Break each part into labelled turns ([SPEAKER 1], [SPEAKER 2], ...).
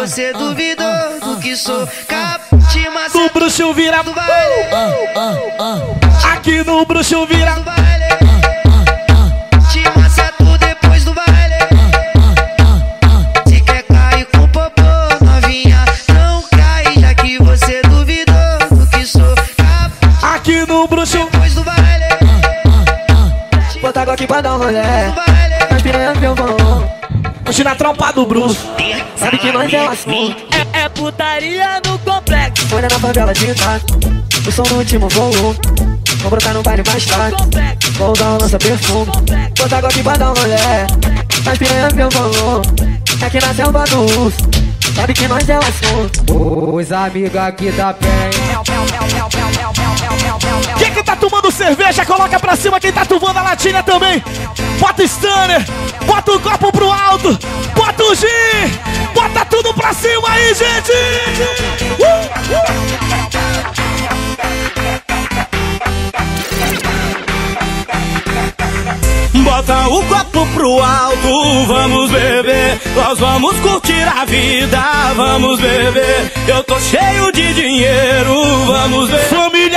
[SPEAKER 1] você duvidou do que sou capaz de macetar
[SPEAKER 2] No bruxo vira. Aqui no bruxo vira.
[SPEAKER 1] Te maceto depois do baile. Se quer cair com popô, novinha, não cai, já que você duvidou do que sou capaz
[SPEAKER 2] Aqui no bruxo.
[SPEAKER 1] depois do baile.
[SPEAKER 3] Bota água aqui pra dar um rolê.
[SPEAKER 1] Do baile.
[SPEAKER 3] As piranhas meu vão.
[SPEAKER 2] Hoje na tropa do bruxo.
[SPEAKER 3] Sabe que nós é assim.
[SPEAKER 4] É, é putaria no complexo.
[SPEAKER 3] Olha na favela de taco. O som no último voo. Vou brotar no baile mais tarde. Vou dar um lança perfume.
[SPEAKER 4] complexo.
[SPEAKER 3] Bota água aqui pra dar um rolê. As piranhas meu vão. É que na selva do urso. Sabe que nós é o assunto. Os amigos aqui da penha.
[SPEAKER 2] Tomando cerveja, coloca pra cima. Quem tá tomando a latinha também. Bota o Stanner, bota o copo pro alto, bota o gin, bota tudo pra cima aí, gente! Uh, uh.
[SPEAKER 5] Bota o copo pro alto, vamos beber. Nós vamos curtir a vida, vamos beber. Eu tô cheio de dinheiro, vamos beber.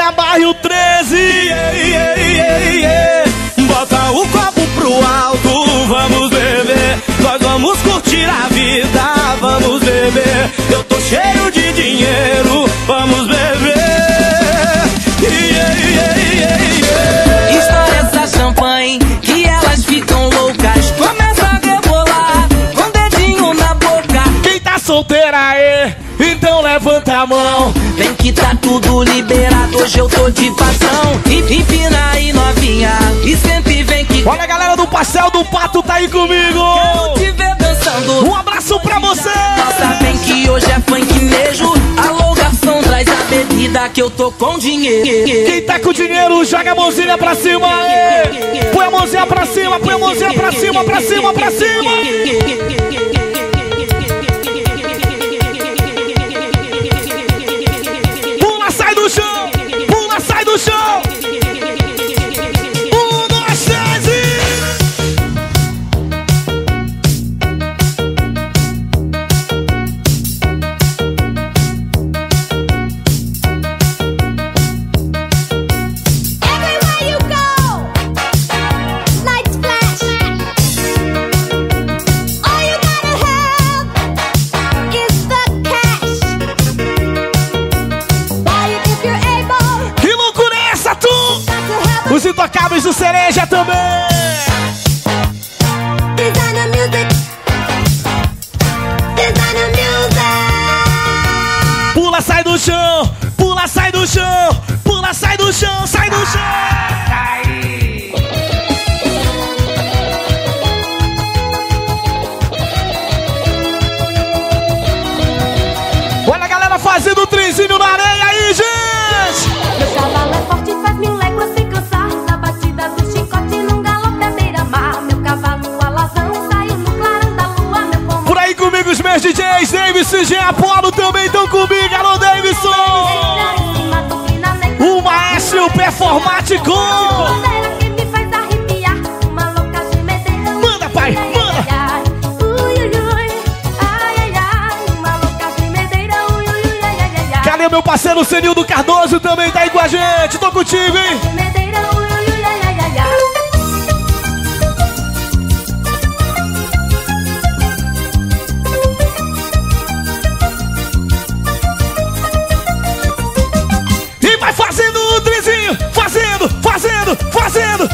[SPEAKER 2] Família Bairro 13.
[SPEAKER 5] Yeah, yeah, yeah. Bota o copo pro alto, vamos beber. Nós vamos curtir a vida, vamos beber. Eu tô cheio de dinheiro, vamos beber. Yeah, yeah, yeah, yeah.
[SPEAKER 4] Estoura essa champanhe que elas ficam loucas. Começa a rebolar com o dedinho na boca.
[SPEAKER 2] Quem tá solteira aí, então levanta a mão.
[SPEAKER 4] Vem que tá tudo hoje eu tô de patrão. E empina aí novinha, e sempre vem que
[SPEAKER 2] Olha a galera do Pastel do Pato tá aí comigo.
[SPEAKER 4] quero te ver dançando.
[SPEAKER 2] Um abraço pra você.
[SPEAKER 4] Nossa, vem que hoje é funk mesmo. Alô, garçom, traz a bebida que eu tô com dinheiro.
[SPEAKER 2] Quem tá com dinheiro, joga a mãozinha pra cima. Põe a mãozinha pra cima, põe a mãozinha pra cima, pra cima, pra cima. Pula, intocáveis do Cereja também. Davidson G Apolo também estão comigo. Alô, Davidson!
[SPEAKER 6] do.
[SPEAKER 2] O maestro performático! Manda, pai,
[SPEAKER 6] Ai, ai,
[SPEAKER 2] manda. Cadê meu parceiro Senildo Cardoso também tá aí com a gente? Tô contigo, hein? Fazendo,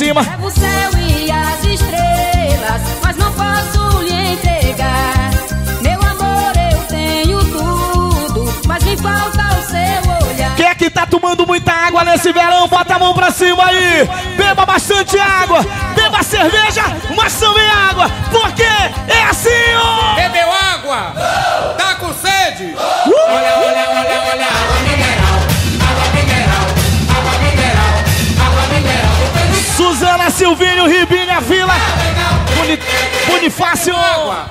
[SPEAKER 2] cima.
[SPEAKER 7] Levo o céu e as estrelas, mas não posso lhe entregar. Meu amor, eu tenho tudo, mas me falta o seu olhar.
[SPEAKER 2] Quem é que tá tá tomando muita água nesse verão, bota a mão pra cima aí. Beba bastante água, beba cerveja, mas também água, porque é assim, ó.
[SPEAKER 8] Bebeu água? Tá com sede?
[SPEAKER 2] Silvinho, Ribinha, Vila, Boni, Bonifácio.
[SPEAKER 8] Água.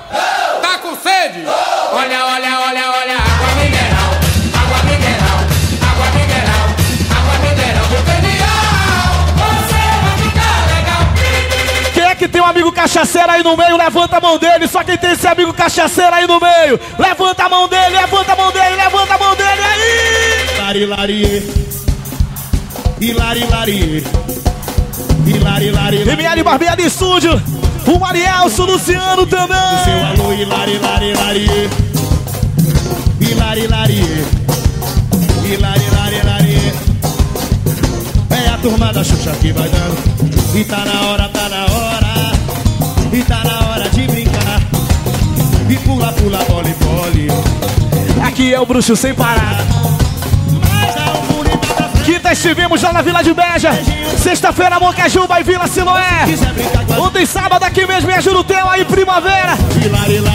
[SPEAKER 8] Tá com sede? Olha, olha, olha, olha, água mineral. Água mineral. Água mineral. Água mineral. Penial. Você vai ficar legal.
[SPEAKER 2] Quem é que tem um amigo cachaceiro aí no meio? Levanta a mão dele. Só quem tem esse amigo cachaceiro aí no meio. Levanta a mão dele, levanta a mão dele, levanta a mão dele aí.
[SPEAKER 9] Lari, lari. Hilari, lari. Hilari, lari.
[SPEAKER 2] ML Barbeira de Estúdio. O Arielso Luciano também.
[SPEAKER 9] Seu alô, hilari, lari, lari. Hilari, lari. Hilari, lari, lari. É a turma da Xuxa que vai dando. E tá na hora, tá na hora. E tá na hora de brincar. E pula, pula, bole, bole.
[SPEAKER 2] Aqui é o Bruxo sem parar. Quinta estivemos lá na Vila de Beja. Sexta-feira, Moncajuba e Vila Siloé. Ontem, sábado, aqui mesmo em Ajuruteu, aí Primavera.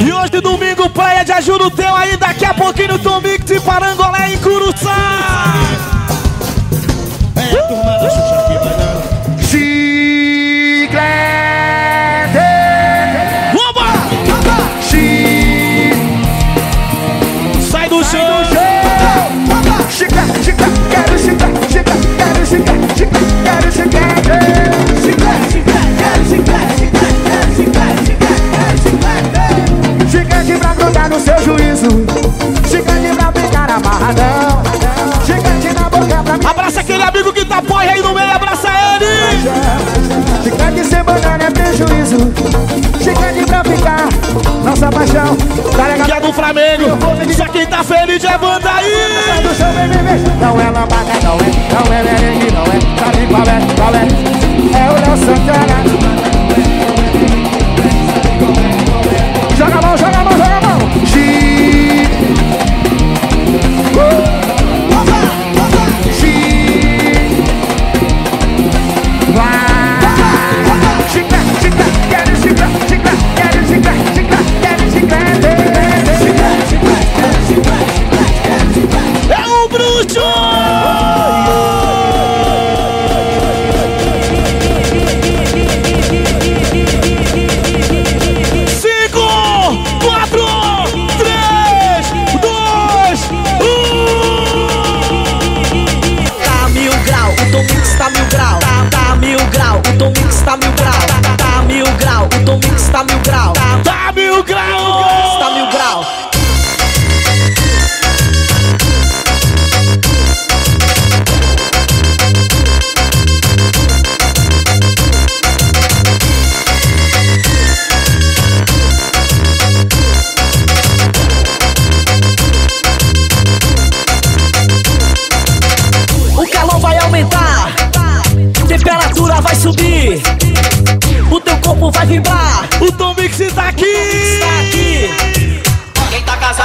[SPEAKER 2] E hoje, domingo, Praia de Ajuruteu, aí daqui a pouquinho, Tom Mix e Parangolé em Curuçá.
[SPEAKER 9] É turma
[SPEAKER 10] Gigante pra grudar no seu juízo. Gigante pra ficar amarradão. Gigante na boca pra me
[SPEAKER 2] Abraça aquele amigo que tá apoia aí no meio, abraça ele.
[SPEAKER 10] Gigante sem banana é prejuízo. Gigante pra ficar Nossa paixão. Tá legal
[SPEAKER 2] é do Flamengo. Só quem tá feliz é banda
[SPEAKER 10] Não é lambada, não é Não é merengue, não é Sabe qual é, qual é É o Léo Santana. Joga a mão,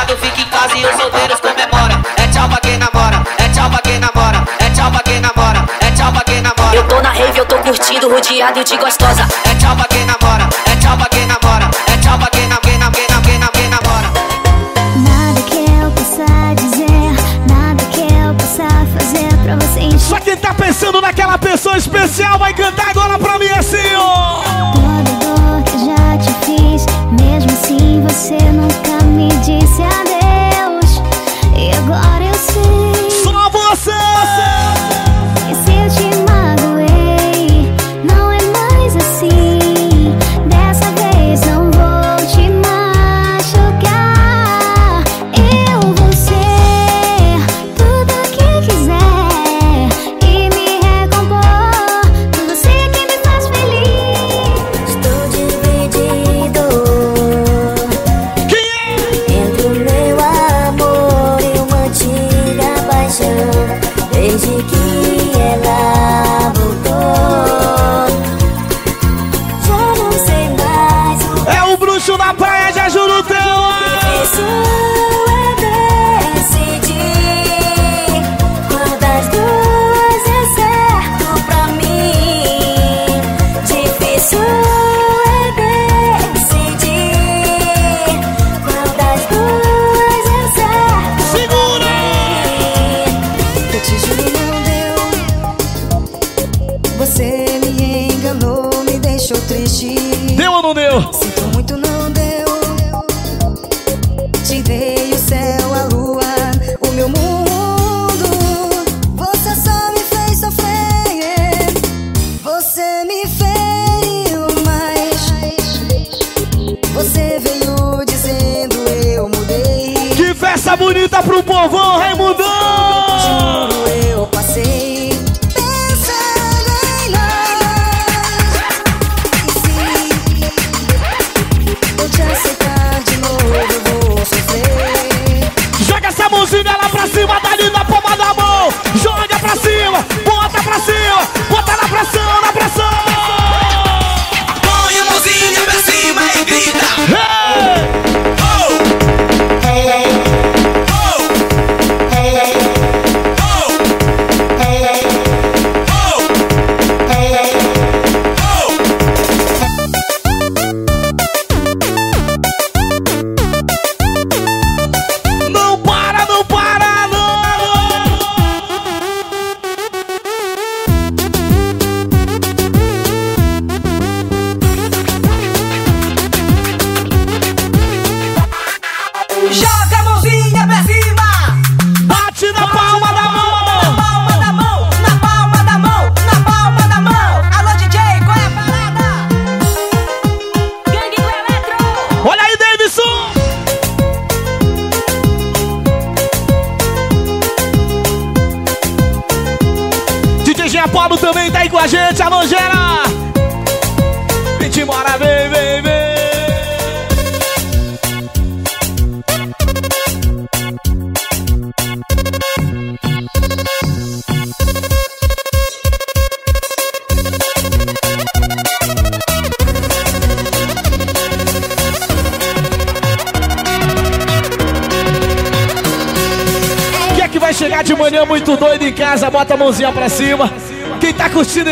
[SPEAKER 11] casado fica em casa e os solteiros comemora. É tchau pra quem namora, é tchau pra quem namora, é tchau pra quem namora, é tchau pra quem namora.
[SPEAKER 12] Eu tô na rave, eu tô curtindo, rodeado de gostosa.
[SPEAKER 11] É tchau pra quem namora, é tchau pra quem namora, é tchau pra quem nam- quem nam- quem nam- quem nam- quem namora.
[SPEAKER 13] Nada que eu possa dizer, nada que eu possa fazer pra você encher
[SPEAKER 2] Só quem tá pensando naquela pessoa especial vai cantar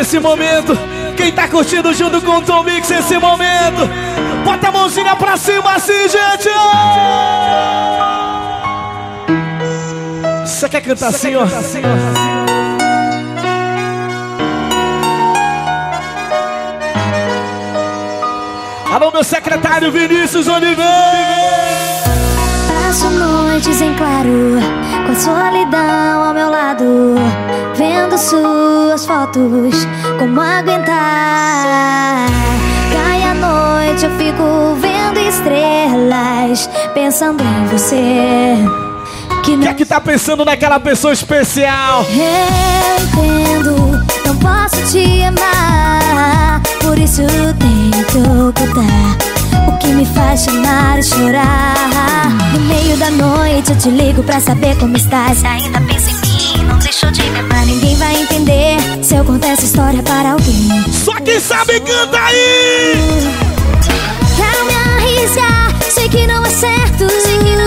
[SPEAKER 2] esse momento? Quem tá curtindo junto com o Tom Mix esse momento? Bota a mãozinha pra cima assim, gente! Você quer cantar assim, ó? Alô, meu secretário Vinícius Oliveira!
[SPEAKER 13] Passo noites em claro, com a solidão ao meu lado, vendo suas fotos, como aguentar? Cai a noite, eu fico vendo estrelas, pensando em você. Que
[SPEAKER 2] Quem
[SPEAKER 13] não
[SPEAKER 2] é que tá pensando naquela pessoa especial?
[SPEAKER 13] eu entendo, não posso te amar, por isso tento ocultar que me faz chamar e chorar. No meio da noite eu te ligo pra saber como estás. Ainda pensa em mim, não deixou de me amar. Ninguém vai entender se eu contar essa história para alguém.
[SPEAKER 2] Só quem sabe canta aí!
[SPEAKER 13] Quero me arriscar, sei que não é certo. Mas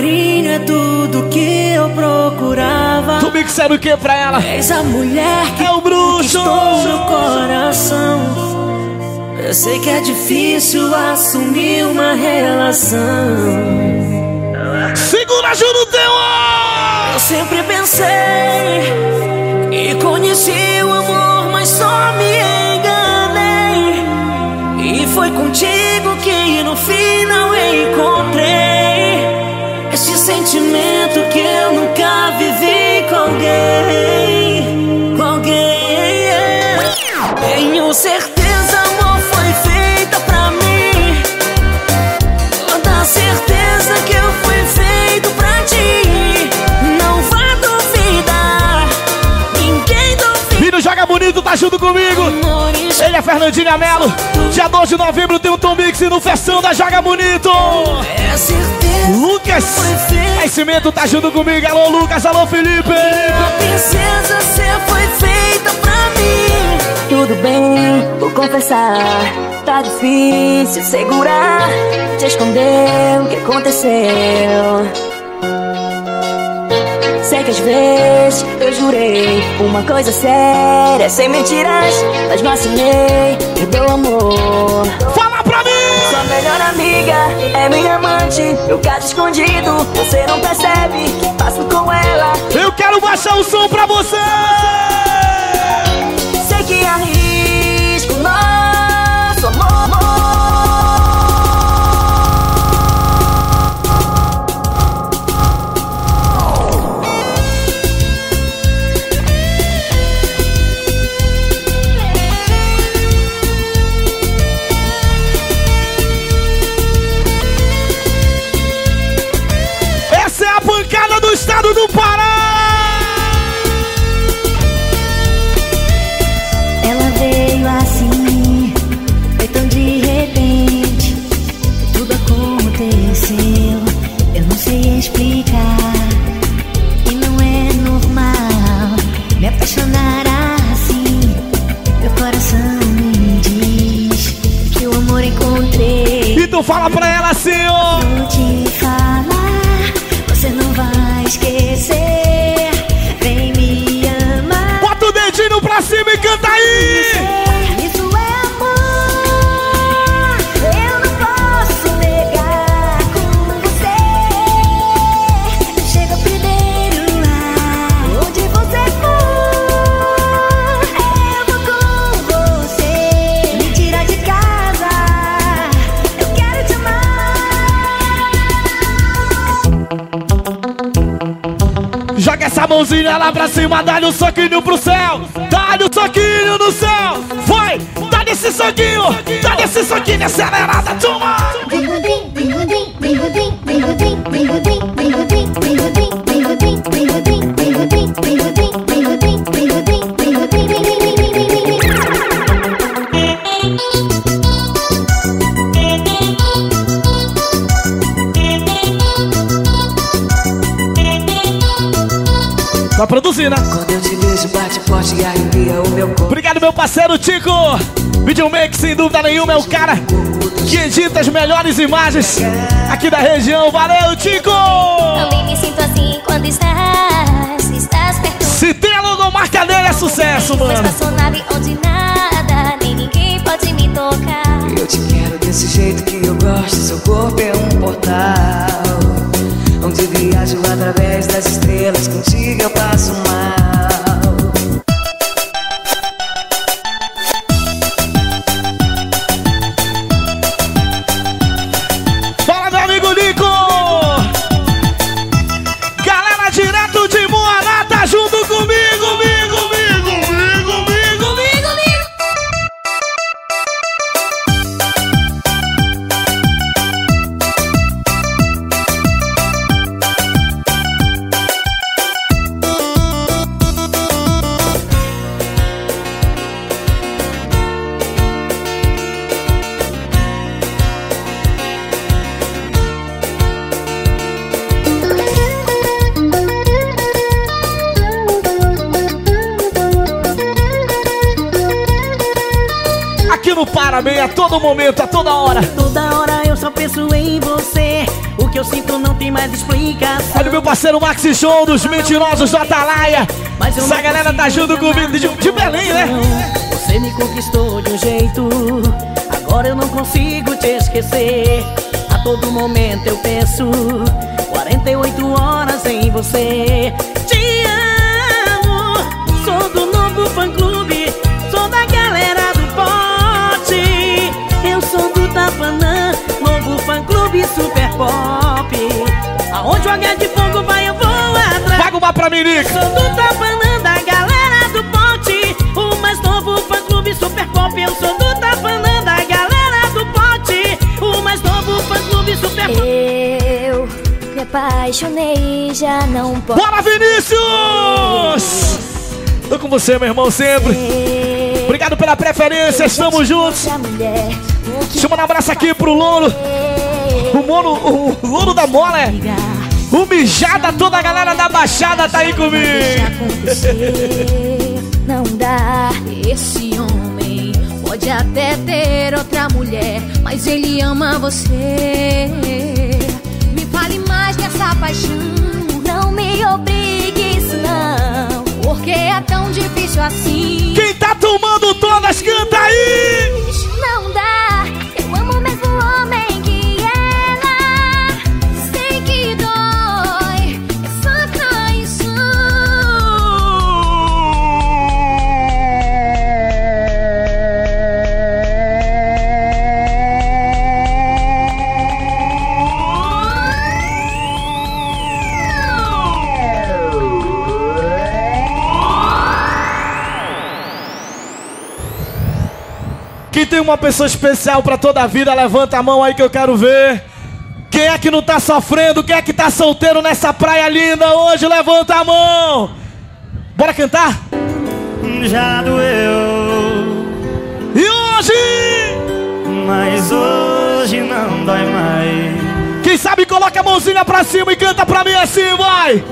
[SPEAKER 4] carinho é tudo que eu procurava.
[SPEAKER 2] Tu Mix sabe o que pra ela?
[SPEAKER 4] És a mulher que
[SPEAKER 2] É o bruxo!
[SPEAKER 4] meu coração. Eu sei que é difícil assumir uma relação.
[SPEAKER 2] Segura junto teu!
[SPEAKER 4] Eu sempre pensei e conheci o amor, mas só me enganei. E foi contigo que no final encontrei sentimento que eu nunca vivi com alguém. Com alguém. Tenho certeza,
[SPEAKER 2] Bonito tá junto comigo! Ele é Fernandinha Melo! Dia 12 de novembro tem um Tom Mix no Festão da Joga Bonito! Lucas Nascimento tá junto comigo! Alô Lucas, alô Felipe!
[SPEAKER 4] A princesa cê foi feita pra mim.
[SPEAKER 14] Tudo bem, vou confessar. Tá difícil segurar, te esconder o que aconteceu. Sei que às vezes eu jurei uma coisa séria, sem mentiras, mas não assinei e deu amor.
[SPEAKER 2] Fala pra mim!
[SPEAKER 14] Sua melhor amiga é minha amante, meu caso escondido, você não percebe que faço com ela.
[SPEAKER 2] Eu quero baixar o som pra você! Mãozinha lá pra cima, dá-lhe um soquinho pro céu. Dá-lhe um soquinho no céu. Vai, dá-lhe esse soquinho. Dá-lhe esse soquinho acelerada, toma. Produzindo, né?
[SPEAKER 3] Quando eu te vejo, bate forte e arrepia o meu corpo.
[SPEAKER 2] Obrigado, meu parceiro Tico. Videomaker, sem dúvida nenhuma, é o cara que edita as melhores imagens aqui da região. Valeu, Tico!
[SPEAKER 13] Também me sinto assim quando estás, estás perto.
[SPEAKER 2] Se tem a logomarca dele, é sucesso, mano.
[SPEAKER 13] espaçonave onde nada, nem ninguém pode me tocar.
[SPEAKER 3] Eu te quero desse jeito que eu gosto. Seu corpo é um portal. Onde viajo através das estrelas. Contigo eu passo mal.
[SPEAKER 2] Momento, a toda hora.
[SPEAKER 4] Toda hora eu só penso em você. O que eu sinto não tem mais explicação.
[SPEAKER 2] Olha o meu parceiro Maxi Show dos Mentirosos do Atalaia. Essa galera tá junto comigo de, de Belém, né?
[SPEAKER 4] Você me conquistou de um jeito. Agora eu não consigo te esquecer. A todo momento eu penso. 48 horas em você. Te amo. Clube super pop. Aonde o H de fogo vai, eu vou atrás.
[SPEAKER 2] Paga uma pra mim, Nick.
[SPEAKER 4] Sou do Tapanã, da galera do pote O mais novo fã-clube super pop Eu sou do Tapanã, da galera do pote O mais novo fã-clube super pop
[SPEAKER 13] Eu me apaixonei, já não posso.
[SPEAKER 2] Bora, Vinícius! Tô com você, meu irmão, sempre. Obrigado pela preferência, estamos juntos. Deixa eu mandar um abraço aqui pro Lono. O Mono, o Lono da Mola, é. O Mijada, toda a galera da Baixada tá aí comigo.
[SPEAKER 13] Não dá. Esse homem pode até ter outra mulher, mas ele ama você. Me fale mais dessa paixão. Não me obrigue isso não, porque é tão difícil assim.
[SPEAKER 2] Quem tá tomando todas, canta aí!
[SPEAKER 13] Não dá.
[SPEAKER 2] Uma pessoa especial pra toda a vida, levanta a mão aí que eu quero ver. Quem é que não tá sofrendo? Quem é que tá solteiro nessa praia linda hoje? Levanta a mão! Bora cantar?
[SPEAKER 9] Já doeu,
[SPEAKER 2] E hoje?
[SPEAKER 9] mas hoje não dói mais.
[SPEAKER 2] Quem sabe coloca a mãozinha pra cima e canta pra mim assim, vai!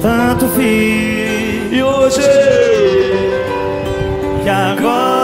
[SPEAKER 9] Tanto fiz
[SPEAKER 2] E hoje?
[SPEAKER 9] que agora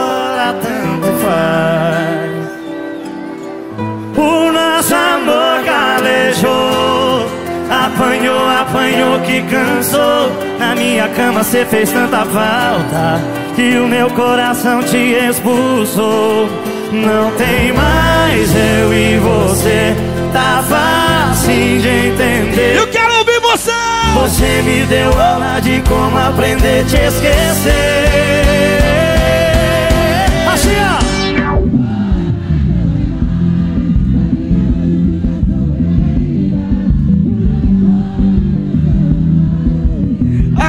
[SPEAKER 9] Apanhou, apanhou que cansou. Na minha cama cê fez tanta falta Que o meu coração te expulsou. Não tem mais eu e você. Tá fácil de entender.
[SPEAKER 2] Eu quero ouvir você!
[SPEAKER 9] Você me deu aula de como aprender a te esquecer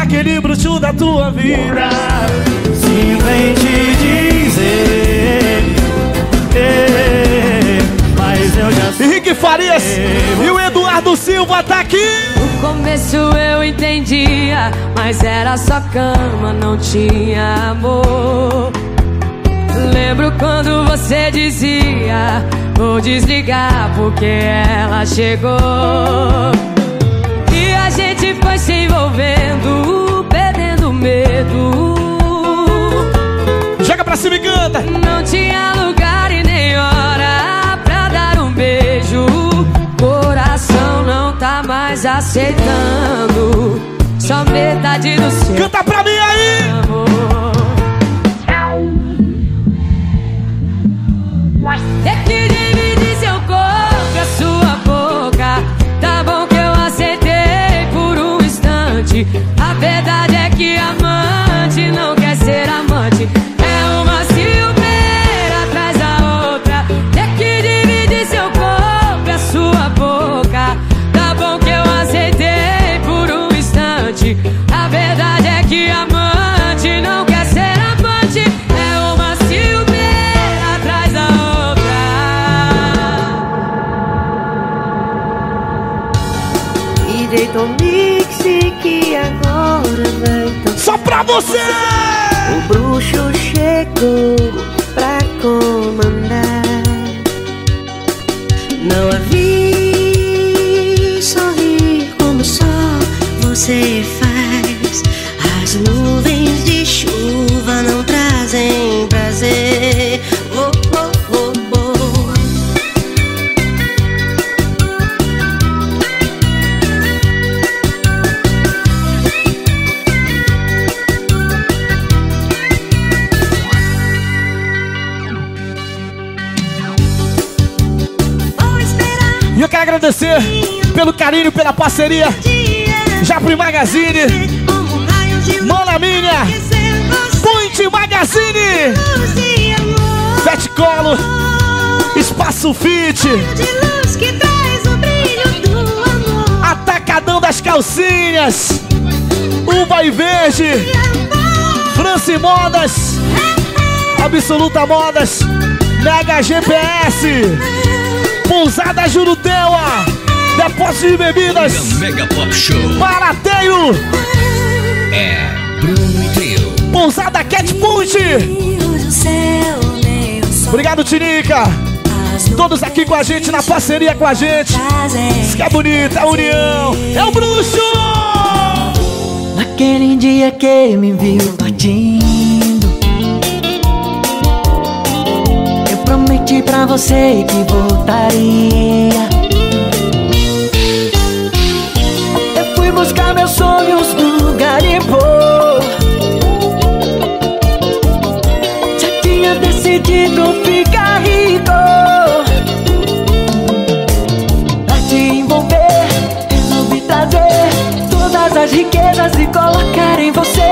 [SPEAKER 2] Aquele bruxo da tua vida.
[SPEAKER 9] Simplesmente dizer eh, Mas eu já sei
[SPEAKER 2] Henrique Farias e o Eduardo Silva tá aqui.
[SPEAKER 7] No começo eu entendia, mas era só cama, não tinha amor. Lembro quando você dizia: Vou desligar porque ela chegou. Gente foi se envolvendo, perdendo medo.
[SPEAKER 2] Joga pra cima e canta.
[SPEAKER 7] Não tinha lugar e nem hora pra dar um beijo. Coração não tá mais aceitando. Só metade do seu
[SPEAKER 2] Canta você!
[SPEAKER 15] O bruxo chegou pra comandar.
[SPEAKER 2] Agradecer pelo carinho, pela parceria. Japri Magazine, Mana Minha. Point Magazine. Fat Colo, Espaço Fit. Atacadão das Calcinhas, Uva e Verde, France Modas, Absoluta Modas, Mega GPS, Pousada Juruteua, Depósito de Bebidas,
[SPEAKER 16] Mega Pop Show
[SPEAKER 2] Barateiro,
[SPEAKER 16] é Bruno e Trio.
[SPEAKER 2] Pousada Cat Punch. Obrigado, Tinica. Todos aqui com a gente, na parceria com a gente. Isso que é bonito, é a união. É o bruxo!
[SPEAKER 4] Naquele dia que me viu partindo pra você que voltaria. Eu fui buscar meus sonhos no garimpo Já tinha decidido ficar rico. Pra te envolver, resolvi trazer todas as riquezas e colocar em você.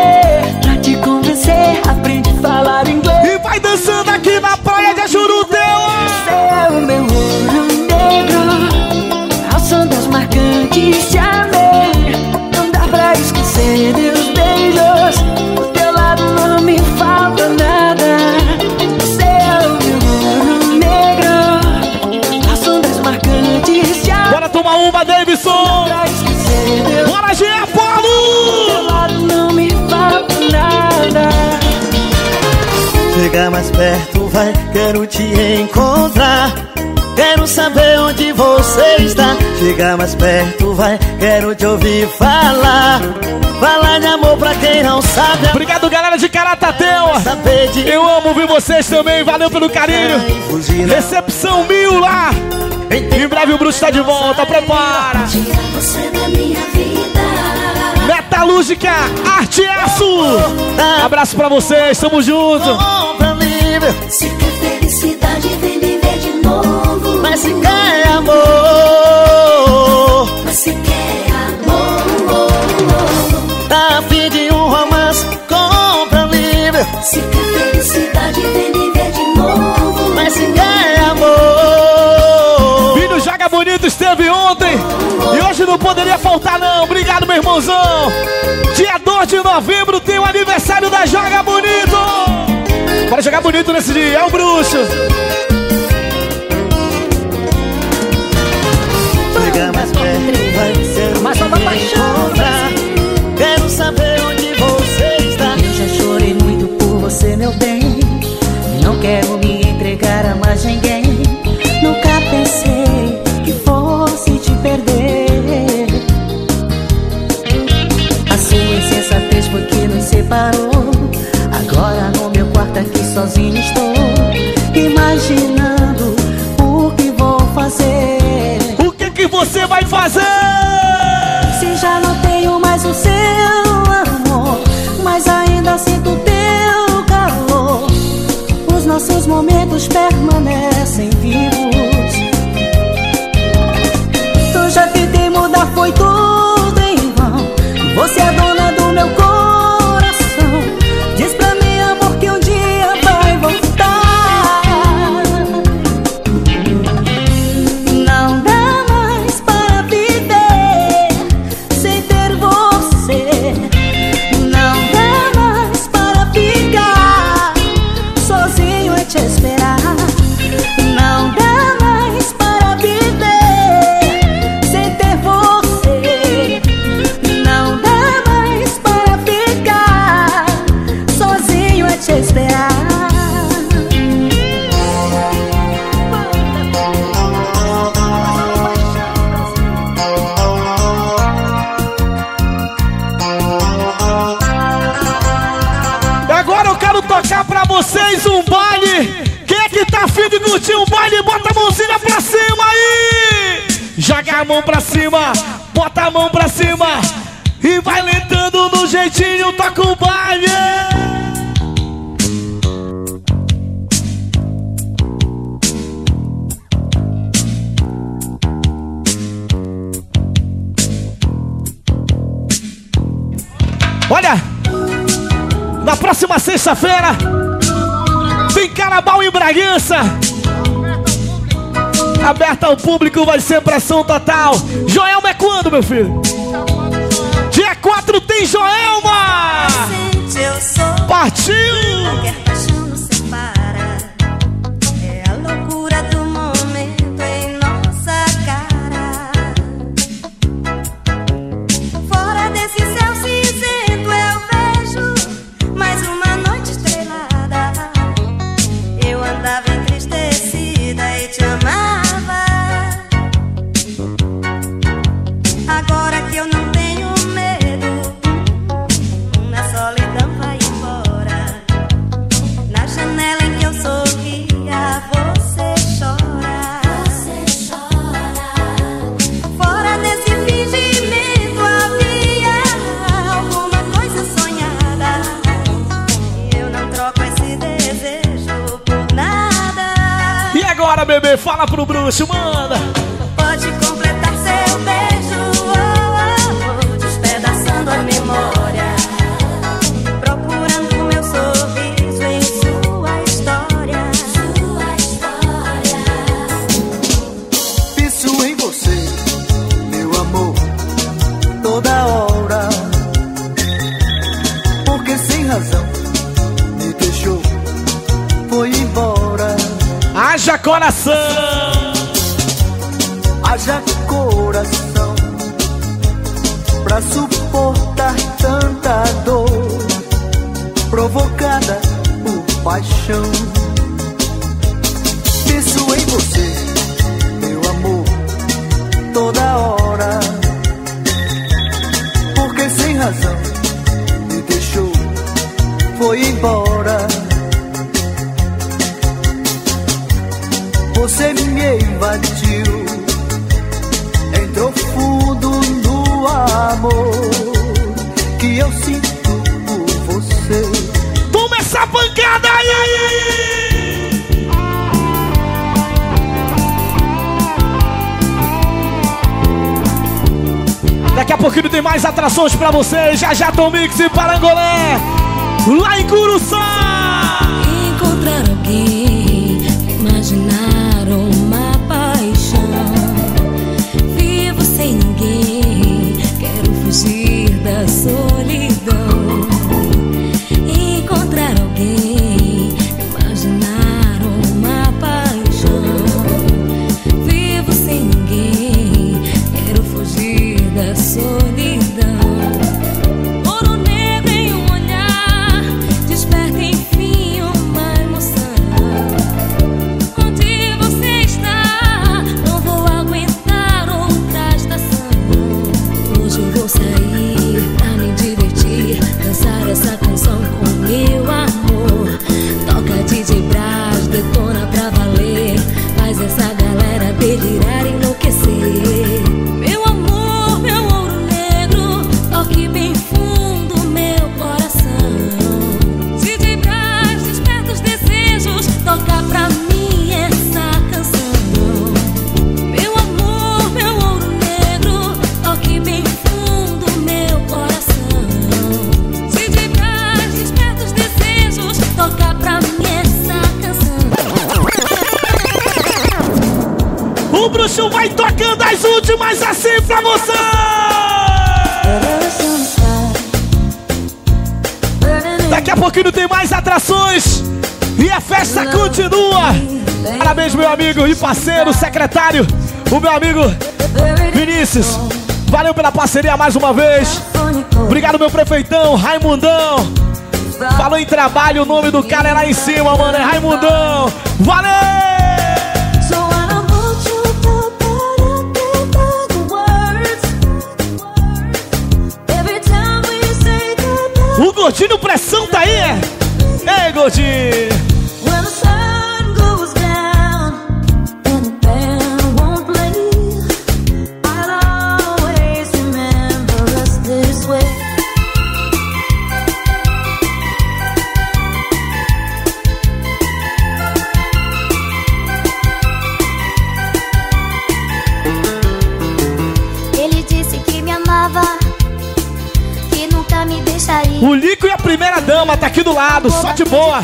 [SPEAKER 4] Marcantes te amei. Não dá pra esquecer meus beijos, do teu lado não me falta nada. Você é o meu ouro negro, das marcantes te amei.
[SPEAKER 2] Bora tomar uma, Davidson.
[SPEAKER 4] Pra esquecer meus
[SPEAKER 2] Bora,
[SPEAKER 4] do
[SPEAKER 2] Paulo.
[SPEAKER 4] teu lado não me falta nada.
[SPEAKER 9] Chega mais perto, vai, quero te encontrar. Quero saber onde você está. Chega mais perto, vai. Quero te ouvir falar. Falar de amor pra quem não sabe.
[SPEAKER 2] Obrigado, galera de
[SPEAKER 9] Caratateu. De
[SPEAKER 2] Eu amo ouvir vocês também. Valeu pelo carinho.
[SPEAKER 9] Né?
[SPEAKER 2] Recepção mil lá.
[SPEAKER 17] Em breve o Bruxo tá de volta, prepara.
[SPEAKER 18] Você da minha vida
[SPEAKER 17] Metalúrgica Arteaço tá. Abraço pra vocês, tamo junto.
[SPEAKER 18] Se quer felicidade, vem viver de novo
[SPEAKER 9] mas se quer amor.
[SPEAKER 18] Mas se quer amor.
[SPEAKER 9] Tá fim de um romance, compra um livro.
[SPEAKER 18] Se quer felicidade, vem viver de novo.
[SPEAKER 9] Mas se quer amor.
[SPEAKER 17] Filho Joga Bonito esteve ontem e hoje não poderia faltar, não. Obrigado, meu irmãozão. Dia 2 de novembro tem o aniversário da Joga Bonito. Para jogar bonito nesse dia, é o bruxo.
[SPEAKER 4] separou Agora no meu quarto aqui sozinho estou Imaginando o que vou fazer.
[SPEAKER 17] O que que você vai fazer?
[SPEAKER 4] Se já não tenho mais o seu amor Mas ainda sinto o teu calor. Os nossos momentos permanecem vivos.
[SPEAKER 17] o público vai ser pressão total. Joelma é quando, meu filho? Dia 4 tem Joelma! Partiu!
[SPEAKER 2] I show atrações pra vocês. Já já Tom Mix e Parangolé. Lá em Curuçá. Amigo e parceiro, secretário, o meu amigo Vinícius. Valeu pela parceria mais uma vez. Obrigado, meu prefeitão, Raimundão. Falou em trabalho, o nome do cara é lá em cima, mano. É Raimundão. Valeu! O Gordinho Pressão tá aí, é? Ei, Gordinho! Boa.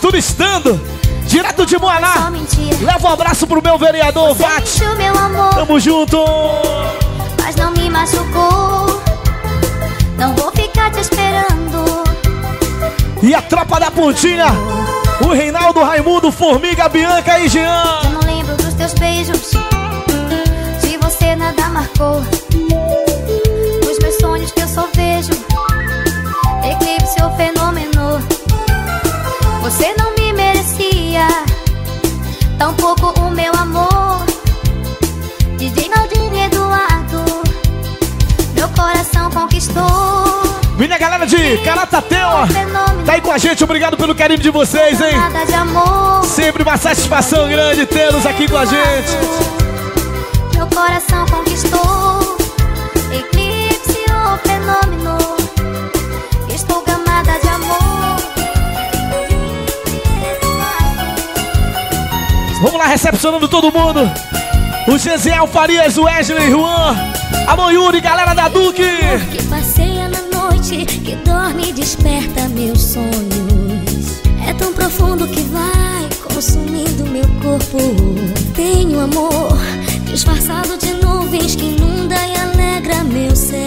[SPEAKER 2] Tudo estando. Direto de Moaná. Leva um abraço pro meu vereador, Vate. Tamo junto.
[SPEAKER 13] mas não me machucou. Não vou ficar te esperando.
[SPEAKER 2] E a tropa da pontinha. O Reinaldo, Raimundo, Formiga, Bianca e Jean.
[SPEAKER 13] Eu não lembro dos teus beijos. De você nada marcou. Tampouco o meu amor. DJ Naldinho Eduardo. Meu coração conquistou.
[SPEAKER 2] Minha galera de Caratateu, tá aí com a gente, obrigado pelo carinho de vocês, hein?
[SPEAKER 13] De.
[SPEAKER 2] Sempre uma satisfação grande tê-los aqui com a gente.
[SPEAKER 13] Meu coração
[SPEAKER 2] lá, recepcionando todo mundo. O Gesiel Farias, o Wesley, Juan, a Yuri, galera da Duque.
[SPEAKER 18] Que passeia na noite, que dorme e desperta meus sonhos. É tão profundo que vai consumindo meu corpo. Tenho amor disfarçado de nuvens que inunda e alegra meu céu.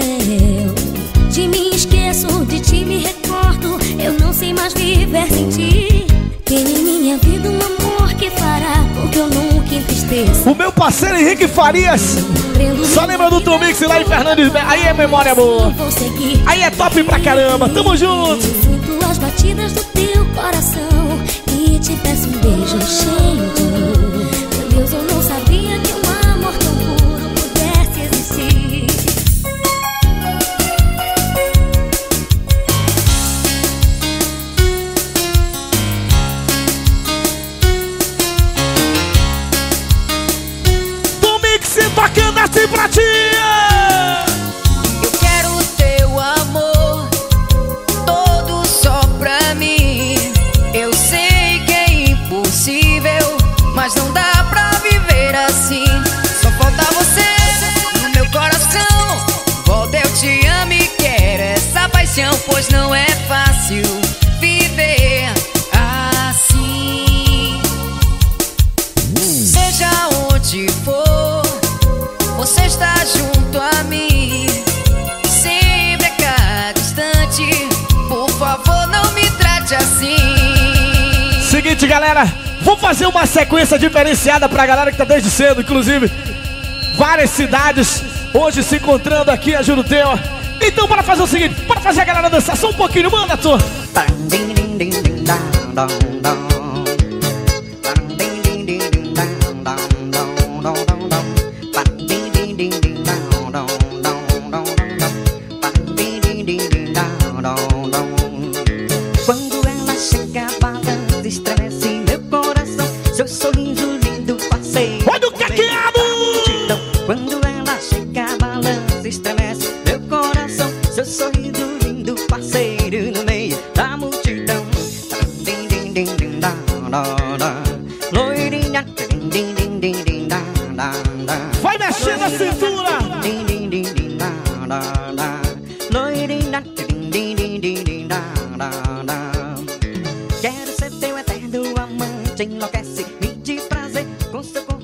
[SPEAKER 18] De mim esqueço, de ti me recordo. Eu não sei mais viver sem ti. Tem em minha vida um que porque eu nunca entristeço.
[SPEAKER 2] O meu parceiro Henrique Farias. Só lembra do Tomix lá em Fernandes. Aí é memória boa. Aí é top pra caramba. Tamo junto.
[SPEAKER 18] Sinto as batidas do teu coração e te peço
[SPEAKER 19] pois não é fácil viver assim. Seja onde for, você está junto a mim. Sempre a cada instante. Por favor, não me trate assim.
[SPEAKER 2] Seguinte, galera, vamos fazer uma sequência diferenciada pra galera que tá desde cedo, inclusive várias cidades hoje se encontrando aqui a Juruteu. Então, bora fazer o seguinte, bora fazer a galera dançar só um pouquinho, manda, tu.
[SPEAKER 20] Prazer. Com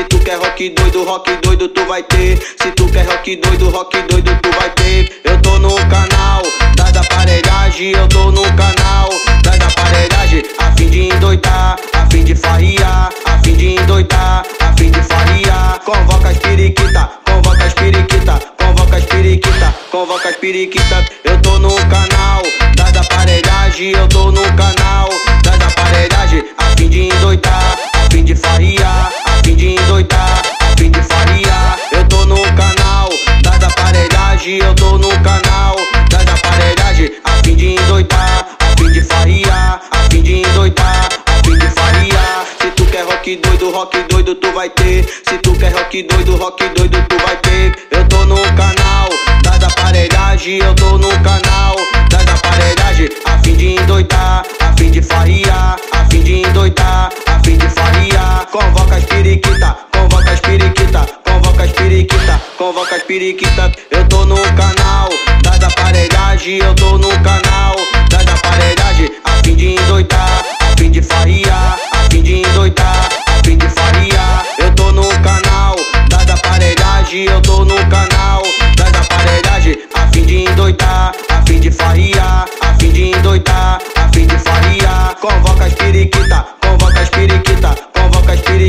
[SPEAKER 21] Se tu quer rock doido, rock doido tu vai ter. Se tu quer rock doido, rock doido tu vai ter. Eu tô no canal das aparelhagem, eu tô no canal das aparelhagem. A fim de endoidar, a fim de farriar, a fim de endoidar, a fim de farriar. Convoca as periquita, convoca as periquita, convoca as periquita, convoca as periquita. Eu tô no canal das aparelhagem, eu tô no canal das aparelhagem. A fim de endoidar, a fim de farriar, a fim de endoidar, fim de farriar. Eu tô no canal das aparelhagem, eu tô no canal das aparelhagem. A fim de endoidar, a fim de farriar, a fim de endoidar, a fim de farriar. Se tu quer rock doido, rock doido tu vai ter. Se tu quer rock doido, rock doido tu vai ter. Eu tô no canal das aparelhagem, eu tô no canal das aparelhagem. A fim de endoidar, a fim de farriar, a fim de endoidar, fim de farriar. Convoca as periquita, convoca as periquita, convoca as periquita, convoca as periquita. Eu tô no canal das aparelhagem, eu tô no canal das aparelhagem. A fim de endoidar, a fim de farriar, a fim de endoidar, a fim de farriar. Eu tô no canal das aparelhagem, eu tô no canal das aparelhagem. A fim de endoidar, a fim de farriar, a fim de endoidar, a fim de farriar. Convoca as periquita,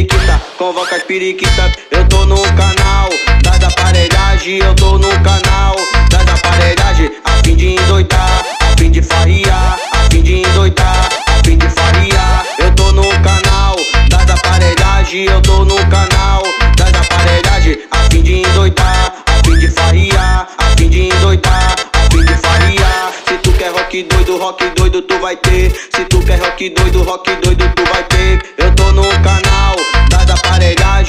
[SPEAKER 21] periquita, convoca as periquita. Eu tô no canal das aparelhagem, eu tô no canal das aparelhagem. A fim de endoidar, a fim de farriar, a fim de endoidar, a fim de farriar. Eu tô no canal das aparelhagem, eu tô no canal das aparelhagem. A fim de endoidar, a fim de farriar, a fim de endoidar, a fim de farriar. Se tu quer rock doido, rock doido tu vai ter. Se tu quer rock doido, rock doido tu vai ter.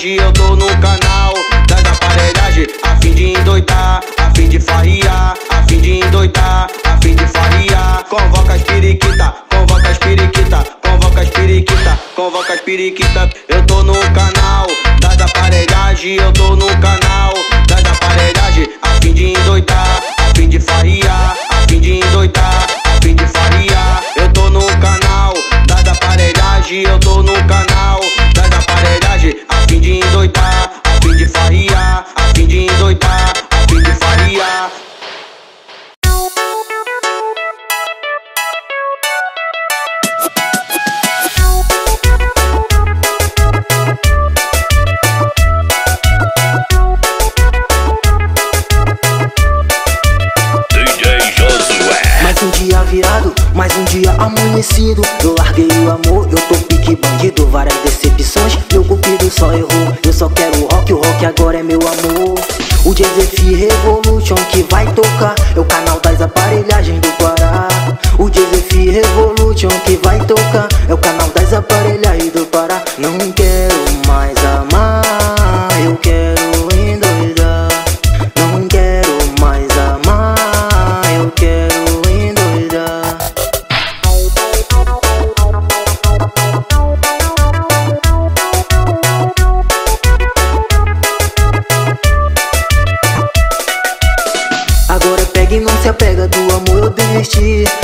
[SPEAKER 21] Aparelhagem, eu tô no canal das aparelhagem. A fim de endoidar, a fim de farriar, a fim de endoidar, a fim de farriar. Convoca as periquita, convoca as periquita, convoca as periquita, convoca as periquita. Eu tô no canal das aparelhagem, eu tô no canal das aparelhagem. A fim de endoidar, a fim de farriar, a fim de endoidar, a fim de farriar. Eu tô no canal das aparelhagem, eu tô no canal aparelhagem. A fim de endoidar, a fim de farriar, a fim de endoidar, a fim de
[SPEAKER 16] Josué.
[SPEAKER 22] Mais um dia virado, mais um dia amanhecido Eu larguei o amor, eu tô pique bandido Várias decepções, meu cupido só errou Eu só quero rock, o rock agora é meu amor. O Joseph Revolution que vai tocar É o canal das aparelhagens do Pará. O Joseph Revolution que vai tocar É o canal das aparelhagens do Pará. Não quero mais amar,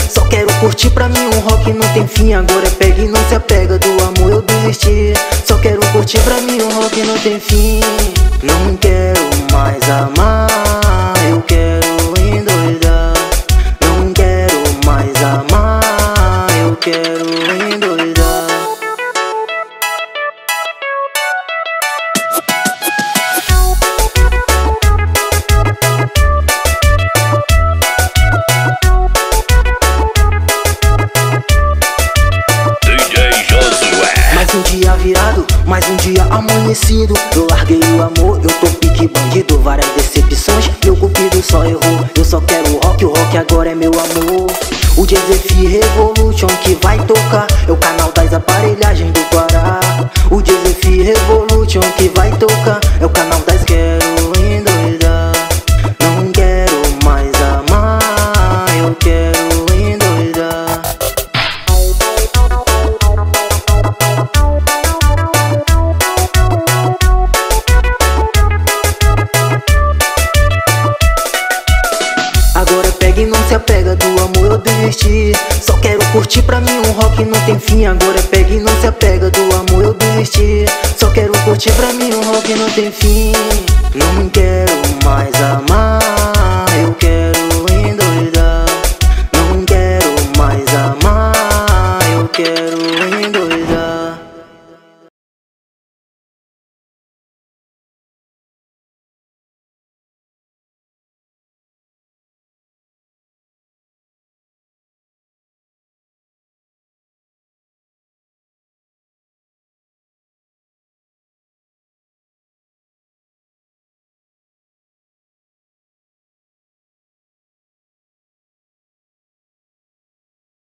[SPEAKER 22] Só quero curtir pra mim um rock não tem fim. Agora pega e não se apega do amor eu desisti. Só quero curtir pra mim um rock não tem fim. Não quero mais amar Eu quero endoidar. Não quero mais amar Eu quero amanhecido Eu larguei o amor, eu tô pique bandido Várias decepções, meu cupido só errou. Eu só quero rock, o rock agora é meu amor. O Joseph Revolution que vai tocar É o canal das aparelhagens do Pará. O Joseph Revolution que vai tocar É o canal das quero Só quero curtir pra mim um rock não tem fim. Agora pega e não se apega do amor eu desisti. Só quero curtir pra mim um rock não tem fim. Não quero mais amar